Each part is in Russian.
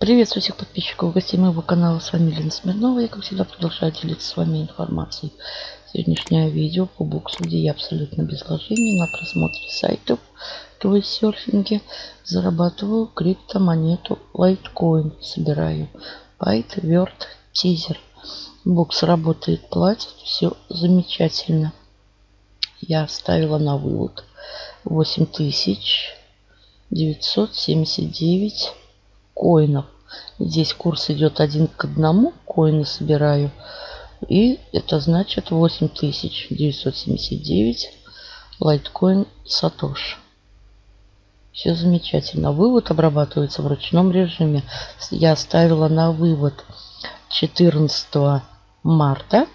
Приветствую всех подписчиков и гостей моего канала. С вами Лена Смирнова. Я, как всегда, продолжаю делиться с вами информацией. Сегодняшнее видео по буксу, где я абсолютно без вложений на просмотре сайтов, то есть серфинге, зарабатываю криптомонету Litecoin. Собираю байт, верт, тизер. Бокс работает, платит, все замечательно. Я ставила на вывод 8979 коинов. Здесь курс идет один к одному. Коины собираю. И это значит 8979 лайткоин Сатош. Все замечательно. Вывод обрабатывается в ручном режиме. Я ставила на вывод 14 марта.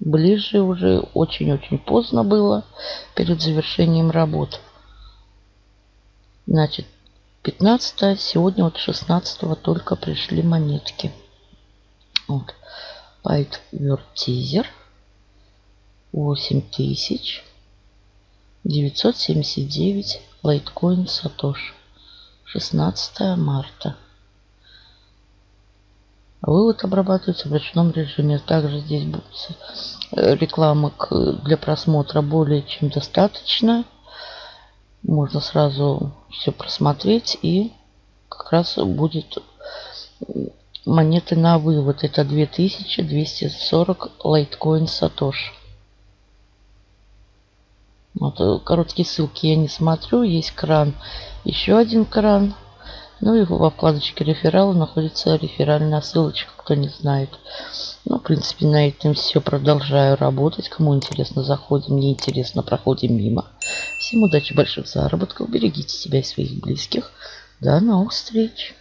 Ближе уже очень-очень поздно было перед завершением работ. Значит, 15 сегодня вот 16 только пришли монетки. Вот. Байт вертизер 8000 979 лайткоин сатош 16 марта. Вывод обрабатывается в ручном режиме. Также здесь будет э, реклама для просмотра более чем достаточно можно сразу все просмотреть и как раз будет монеты на вывод. Это 2240 лайткоин Сатош. Вот, э, короткие ссылки я не смотрю. Есть кран. Еще один кран. Ну и во вкладочке реферала находится реферальная ссылочка, кто не знает. Ну, в принципе, на этом все. Продолжаю работать. Кому интересно, заходим. Мне интересно, проходим мимо. Всем удачи, больших заработков. Берегите себя и своих близких. До новых встреч.